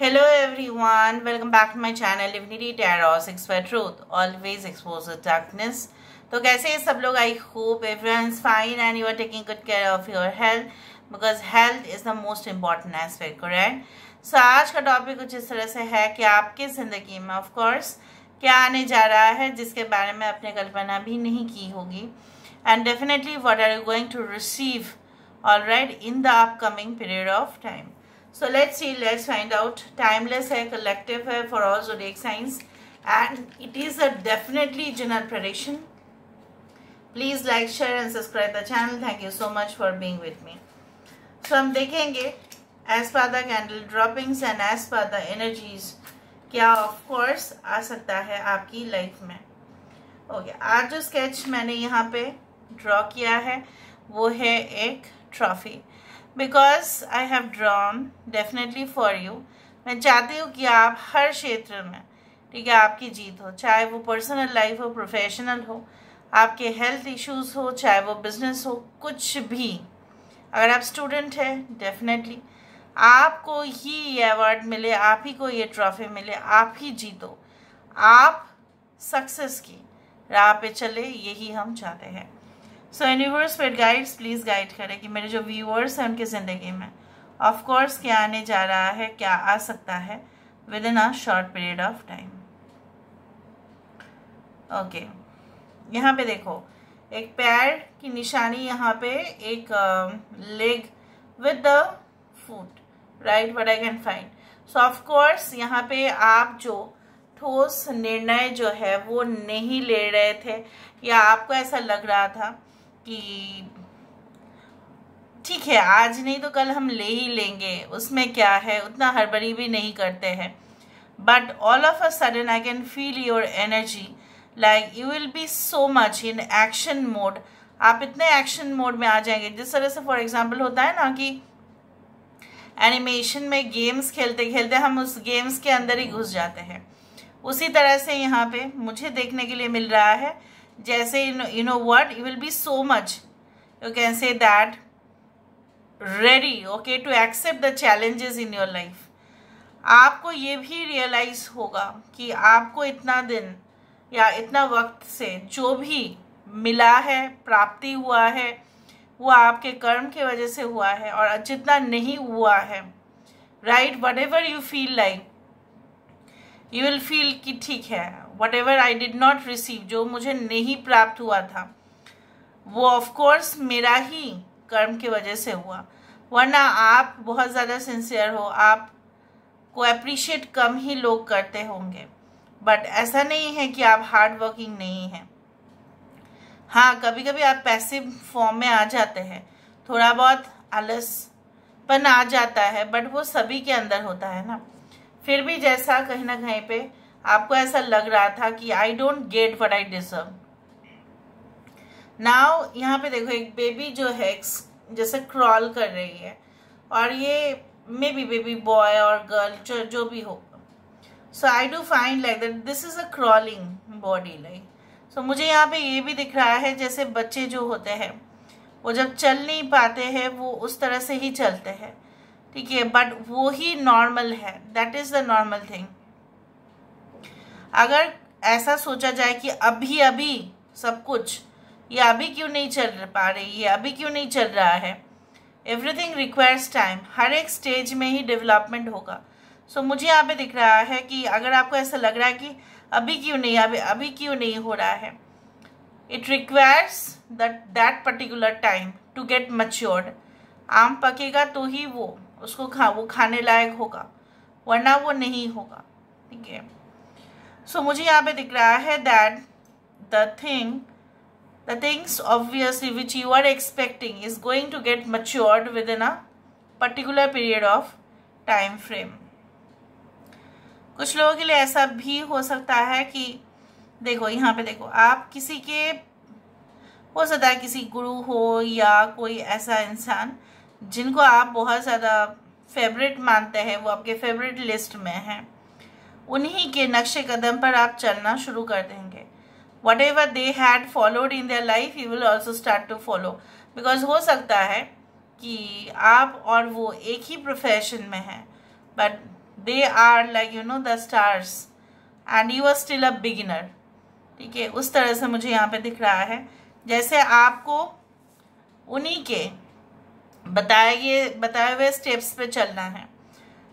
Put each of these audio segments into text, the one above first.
Hello everyone, welcome back to my channel Divinity Tarot, for Truth, always expose the. तो कैसे हैं सब लोग? I hope everyone is fine and you are taking good care of your health because health is the most important aspect correct so आज का topic कुछ इस तरह से है कि आपकी ज़िंदगी में ऑफ़ कोर्स क्या आने जा रहा है जिसके बारे में आपने कल्पना भी नहीं की होगी। And definitely what are you going to receive all in the upcoming period of time so let's see let's find out timeless hai collective hai for all zodiac signs and it is a definitely general prediction please like share and subscribe the channel thank you so much for being with me so हम देखेंगे as per the candle droppings and as per the energies क्या of course आ सकता है आपकी life में okay okay, आज जो स्केच मैंने यहाँ पे ड्रॉ किया है वो है एक trophy because I have drawn definitely for you मैं चाहती हूँ कि आप हर क्षेत्र में, ठीक है, आपकी जीत हो, चाहे वो पर्सनल लाइफ हो प्रोफेशनल हो, आपके हेल्थ इश्यूज़ हो, चाहे वो बिज़नेस हो, कुछ भी। अगर आप स्टूडेंट हैं डेफिनेटली आपको ही ये अवार्ड मिले, आप ही को ये ट्रॉफी मिले, आप ही जीतो। आप सक्सेस की राह पे चले, यही हम चाहते हैं। सो यूनिवर्स फिर गाइड्स प्लीज़ गाइड करें कि मेरे जो व्यूअर्स हैं उनकी ज़िंदगी में ऑफ़ कोर्स क्या आने जा रहा है, क्या आ सकता है within a short period of time okay यहाँ पे देखो, एक पैर की निशानी यहाँ पे एक leg with the foot right what I can find so of course यहाँ पे आप जो ठोस निर्णय जो है वो नहीं ले रहे थे, या आपको ऐसा लग रहा था कि ठीक है, आज नहीं तो कल हम ले ही लेंगे, उसमें क्या है, उतना हड़बड़ी भी नहीं करते हैं। But all of a sudden I can feel your energy like you will be so much in action mode आप इतने एक्शन मोड में आ जाएँगे। जिस तरह से फॉर एग्ज़ाम्पल होता है ना कि एनिमेशन में गेम्स खेलते खेलते हम उस गेम्स के अंदर ही घुस जाते हैं। उसी तरह से यहाँ पे मुझे देखने के लिए मिल रहा है। जैसे you know what you will be so much you can say that ready okay to accept the challenges in your life आपको ये भी रियलाइज़ होगा कि आपको इतना दिन या इतना वक्त से जो भी मिला है, प्राप्ति हुआ है, वो आपके कर्म के वजह से हुआ है और जितना नहीं हुआ है right whatever you feel like you will feel कि ठीक है whatever I did not receive जो मुझे नहीं प्राप्त हुआ था, वो ऑफकोर्स मेरा ही कर्म की वजह से हुआ। वरना आप बहुत ज़्यादा सिंसियर हो आप को अप्रिशिएट कम ही लोग करते होंगे। बट ऐसा नहीं है कि आप हार्ड वर्किंग नहीं हैं। हाँ कभी कभी आप पैसे फॉर्म में आ जाते हैं। थोड़ा बहुत आलस पन आ जाता है बट वो सभी के अंदर होता है ना। फिर भी जैसा कहीं ना कहीं पे आपको ऐसा लग रहा था कि I don't get what I deserve now यहाँ पे देखो, एक बेबी जो है जैसे क्रॉल कर रही है। और ये मे बी बेबी बॉय और गर्ल जो जो भी हो। So I do find like that this is a crawling body like so मुझे यहाँ पे ये भी दिख रहा है, जैसे बच्चे जो होते हैं, वो जब चल नहीं पाते हैं, वो उस तरह से ही चलते हैं। ठीक है बट वो ही नॉर्मल है। That is the normal thing अगर ऐसा सोचा जाए कि अभी अभी सब कुछ ये अभी क्यों नहीं चल पा रही ये अभी क्यों नहीं चल रहा है? एवरीथिंग रिक्वायर्स टाइम हर एक स्टेज में ही डेवलपमेंट होगा। सो so, मुझे यहाँ पे दिख रहा है कि अगर आपको ऐसा लग रहा है कि अभी क्यों नहीं अभी अभी क्यों नहीं हो रहा है it requires that that particular time to get matured आम पकेगा तो ही वो उसको खा वो खाने लायक होगा वरना वो नहीं होगा। ठीक है? सो so, मुझे यहाँ पे दिख रहा है that the thing the things obviously which you are expecting is going to get matured within a particular period of time frame कुछ लोगों के लिए ऐसा भी हो सकता है कि देखो यहाँ पे देखो आप किसी के हो सकता है किसी गुरु हो या कोई ऐसा इंसान जिनको आप बहुत ज़्यादा फेवरेट मानते हैं वो आपके फेवरेट लिस्ट में हैं। उन्हीं के नक्शे कदम पर आप चलना शुरू कर देंगे। Whatever they had followed in their life you will also start to follow because हो सकता है कि आप और वो एक ही प्रोफेशन में हैं but they are like you know the stars and you are still a beginner ठीक है? उस तरह से मुझे यहाँ पे दिख रहा है। जैसे आपको उन्हीं के बताए गए, बताए हुए स्टेप्स पे चलना है।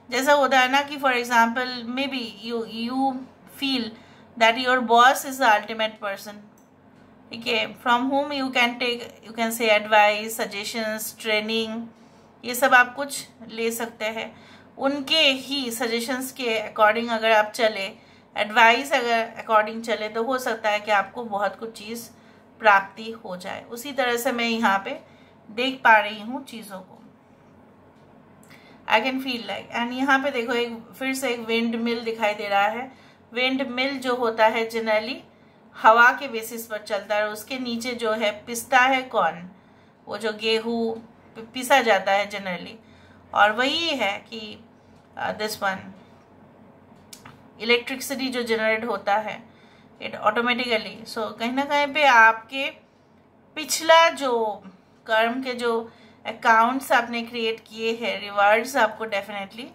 जैसा होता है ना कि for example maybe you you feel that your boss is the ultimate person ठीक है from home you can take you can say advice suggestions training ये सब आप कुछ ले सकते हैं। उनके ही सजेशंस के अकॉर्डिंग अगर आप चले एडवाइस अगर अकॉर्डिंग चले तो हो सकता है कि आपको बहुत कुछ चीज़ प्राप्ति हो जाए। उसी तरह से मैं यहाँ पे देख पा रही हूँ चीज़ों को। I can feel like and यहाँ पे देखो एक, फिर से एक विंड मिल दिखाई दे रहा है। विंड मिल जो होता है जनरली हवा के बेसिस पर चलता है उसके नीचे जो है, पिसता है कौन? वो जो गेहूँ पिसा जाता है जनरली और वही है कि दिस वन इलेक्ट्रिसिटी जो जनरेट होता है इट ऑटोमेटिकली सो कहीं ना कहीं पे आपके पिछला जो कर्म के जो अकाउंट्स आपने क्रिएट किए हैं रिवार्ड्स आपको डेफिनेटली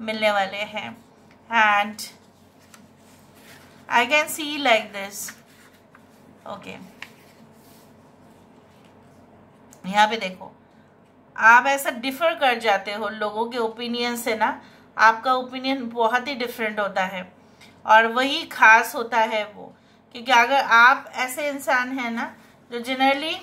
मिलने वाले हैं. And I can see like this okay यहाँ पे देखो. आप ऐसा डिफर कर जाते हो लोगों के ओपिनियन से ना, आपका ओपिनियन बहुत ही डिफरेंट होता है. और वही खास होता है वो. क्योंकि अगर आप ऐसे इंसान हैं ना, जो जनरली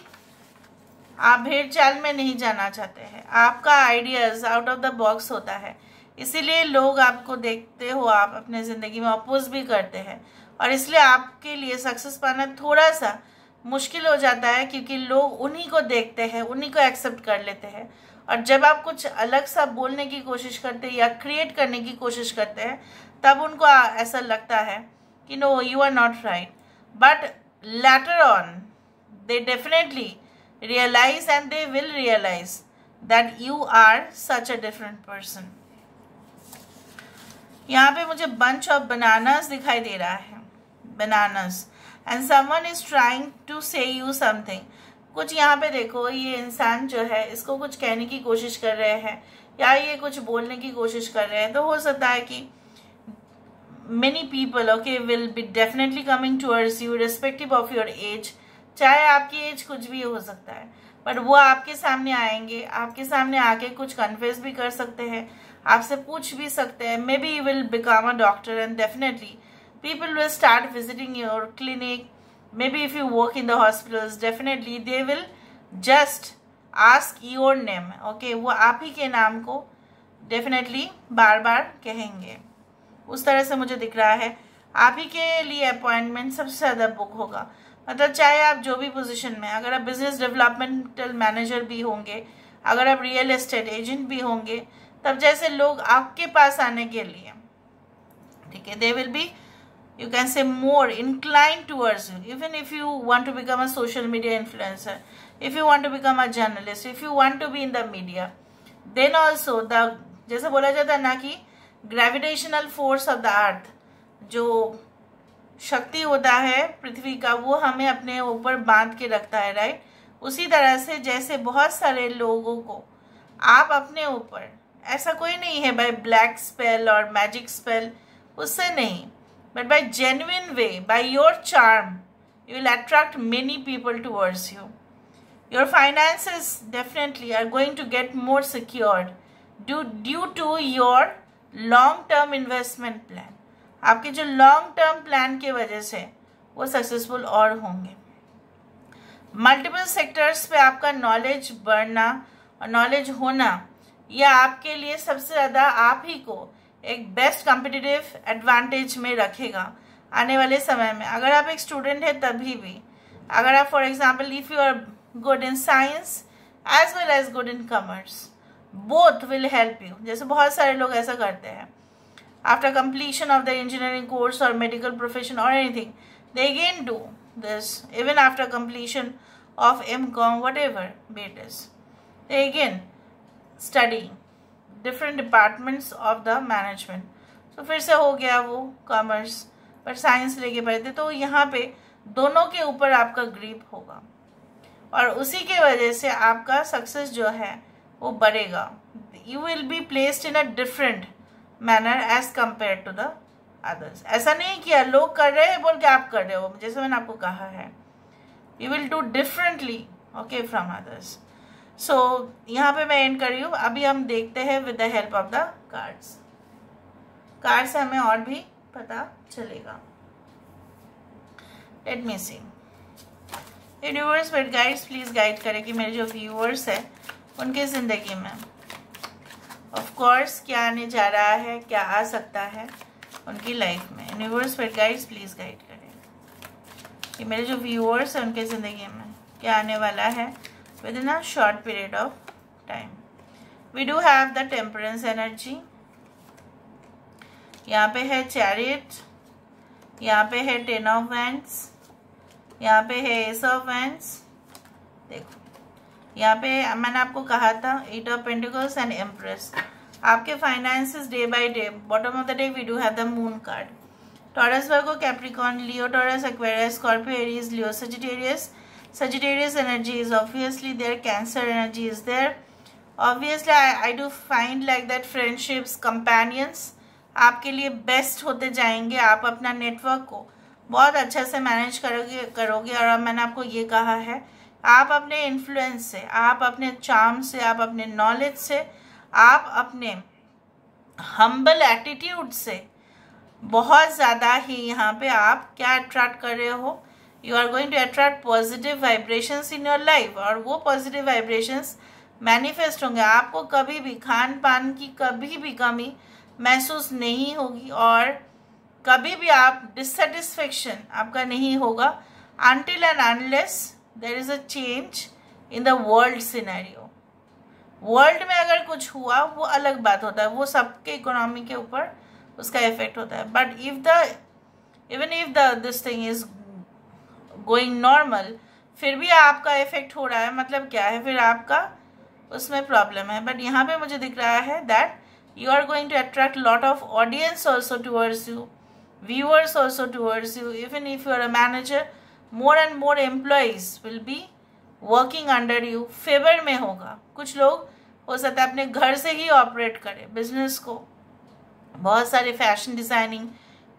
आप भेड़ चाल में नहीं जाना चाहते हैं। आपका ideas out of the box होता है। इसीलिए लोग आपको देखते हो, आप अपने ज़िंदगी में अपोज भी करते हैं। और इसलिए आपके लिए सक्सेस पाना थोड़ा सा मुश्किल हो जाता है, क्योंकि लोग उन्हीं को देखते हैं, उन्हीं को एक्सेप्ट कर लेते हैं। और जब आप कुछ अलग सा बोलने की कोशिश करते हैं या क्रिएट करने की कोशिश करते हैं, तब उनको ऐसा लगता है कि no you are not right but later on they definitely realize and they will realize that you are such a different person. यहाँ पे मुझे bunch of bananas दिखाई दे रहा है bananas and someone is trying to say you something. कुछ यहाँ पे देखो ये इंसान जो है इसको कुछ कहने की कोशिश कर रहे हैं या ये कुछ बोलने की कोशिश कर रहे हैं तो हो सकता है कि many people okay will be definitely coming towards you irrespective of your age चाहे आपकी एज कुछ भी हो सकता है बट वो आपके सामने आएँगे, आपके सामने आके कुछ कन्फेस भी कर सकते हैं, आपसे पूछ भी सकते हैं maybe you will become a doctor and definitely people will start visiting your clinic maybe if you work in the hospitals definitely they will just ask your name okay वो आप ही के नाम को डेफिनेटली बार बार कहेंगे। उस तरह से मुझे दिख रहा है। आप ही के लिए अपॉइंटमेंट सबसे ज़्यादा बुक होगा। मतलब चाहे आप जो भी पोजीशन में, अगर आप बिज़नेस डेवलपमेंटल मैनेजर भी होंगे, अगर आप रियल एस्टेट एजेंट भी होंगे, तब जैसे लोग आपके पास आने के लिए, ठीक है they will be you can say more incline towards you even if you want to become a social media influencer if you want to become a journalist if you want to be in the media then also the जैसे बोला जाता है ना कि gravitational force of the earth जो शक्ति होता है पृथ्वी का, वो हमें अपने ऊपर बाँध के रखता है राइट उसी तरह से जैसे बहुत सारे लोगों को आप अपने ऊपर, ऐसा कोई नहीं है बाय ब्लैक स्पेल और मैजिक स्पेल उससे नहीं। But by genuine way by your charm you will attract many people towards you your finances definitely are going to get more secured due to your long term investment plan आपके जो long term plan की वजह से वो successful और होंगे। Multiple sectors पे आपका नॉलेज बढ़ना और नॉलेज होना यह आपके लिए सबसे ज़्यादा आप ही को एक बेस्ट कम्पिटिटिव एडवांटेज में रखेगा आने वाले समय में। अगर आप एक स्टूडेंट हैं तभी भी, अगर आप for example if you are good in science as well as good in commerce both will help you जैसे बहुत सारे लोग ऐसा करते हैं। After completion of the engineering course or medical profession or anything they again do this even after completion of mcom whatever be it is they again study different departments of the management so फिर से हो गया वो commerce पर science लेके पढ़े थे तो यहाँ पे दोनों के ऊपर आपका ग्रीप होगा और उसी के वजह से आपका सक्सेस जो है वो बढ़ेगा you will be placed in a different manner as compare to the others ऐसा नहीं किया लोग कर रहे हैं, बोल के आप कर रहे हो, जैसे मैंने आपको कहा है। You will do differently okay from others so यहाँ पे मैं एंड कर रही हूँ। अभी हम देखते हैं with the help of the cards card से हमें और भी पता चलेगा। Let me see universe but guides please guide करें कि मेरे जो व्यूअर्स है, उनके ज़िंदगी में ऑफ़ कोर्स क्या आने जा रहा है, क्या आ सकता है उनकी लाइफ में। Universe but guides please guide करें। कि मेरे जो व्यूअर्स हैं उनके ज़िंदगी में, क्या आने वाला है within a short period of time we do have the temperance energy यहाँ पे है चैरियट यहाँ पे है टेन ऑफ़ वैंड्स यहाँ पे है एस ऑफ़ वैंड्स देखो। यहाँ पे मैंने आपको कहा था eight of pentacles and empress आपके finances day by day bottom of the day we do have the moon card Taurus Virgo Capricorn Leo Taurus Aquarius Scorpio Aries Leo Sagittarius energy is obviously there. Cancer energy is there. Obviously, I, I do find like that friendships, companions आपके लिए best होते जाएँगे आप अपना network को बहुत अच्छे से मैनेज करोगे करोगे और मैंने आपको ये कहा है आप अपने इन्फ्लुएंस से, आप अपने चार्म से, आप अपने नॉलेज से, आप अपने हम्बल एटीट्यूड से बहुत ज़्यादा ही यहाँ पे आप क्या अट्रैक्ट कर रहे हो? You are going to attract positive vibrations in your life और वो पॉजिटिव वाइब्रेशंस मैनिफेस्ट होंगे। आपको कभी भी खान पान की कभी भी कमी महसूस नहीं होगी और कभी भी आप डिससेटिस्फेक्शन आपका नहीं होगा। Until and unless there is a change in the world scenario world में अगर कुछ हुआ, वो अलग बात होता है। वो सबके इकोनॉमी के ऊपर उसका इफ़ेक्ट होता है। But if the even if the this thing is going normal फिर भी आपका इफ़ेक्ट हो रहा है। मतलब क्या है? फिर आपका उसमें प्रॉब्लम है। बट यहाँ पे मुझे दिख रहा है that you are going to attract lot of audience also towards you viewers also towards you even if you are a manager more and more employees will be working under you favour में होगा। कुछ लोग, हो सकता है अपने घर से ही ऑपरेट करें बिज़नेस को। बहुत सारे फ़ैशन डिज़ाइनिंग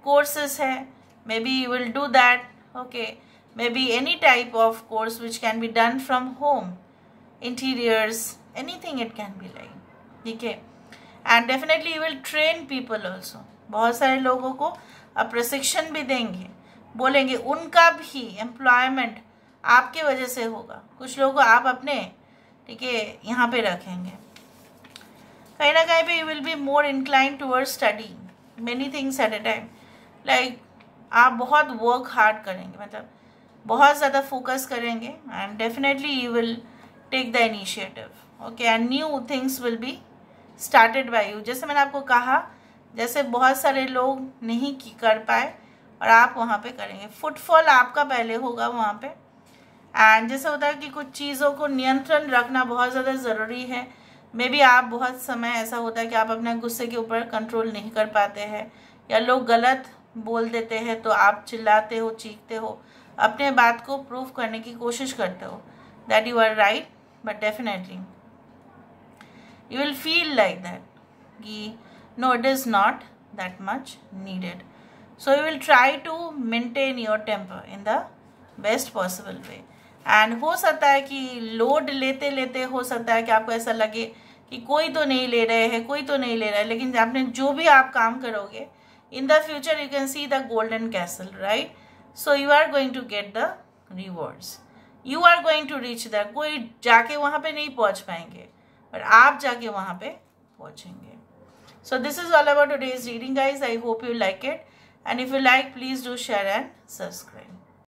कोर्सेस हैं। Maybe you will do that okay maybe any type of course which can be done from home, interiors, anything it can be like ठीक है? And definitely you will train people also बहुत सारे लोगों को आप प्रशिक्षण भी देंगे। बोलेंगे, उनका भी एम्प्लॉयमेंट आपके वजह से होगा। कुछ लोगों आप अपने ठीक है यहाँ पे रखेंगे। कहीं ना कहीं पे you will be more incline toward study many things at a time like आप बहुत वर्क हार्ड करेंगे मतलब बहुत ज़्यादा फोकस करेंगे and definitely you will take the initiative okay and new things will be started by you जैसे मैंने आपको कहा, जैसे बहुत सारे लोग नहीं की कर पाए और आप वहाँ पे करेंगे। फुटफॉल आपका पहले होगा वहाँ पे। एंड जैसे होता है कि कुछ चीज़ों को नियंत्रण रखना बहुत ज़्यादा ज़रूरी है। मे बी आप बहुत समय ऐसा होता है कि आप अपने गुस्से के ऊपर कंट्रोल नहीं कर पाते हैं। या लोग गलत बोल देते हैं तो आप चिल्लाते हो, चीखते हो। अपने बात को प्रूव करने की कोशिश करते हो। That you are right but definitely you will feel like that कि no it is not that much needed so you will try to maintain your temper in the best possible way and हो सकता है कि load लेते लेते हो सकता है कि आपको ऐसा लगे कि कोई तो नहीं ले रहे हैं, कोई तो नहीं ले रहा है, लेकिन आपने जो भी आप काम करोगे in the future you can see the golden castle right so you are going to get the rewards you are going to reach the कोई जाके वहाँ पे नहीं पहुँच पाएँगे, पर आप जाके वहाँ पे पहुँचेंगे। So this is all about today's reading guys I hope you like it and if you like please do share and subscribe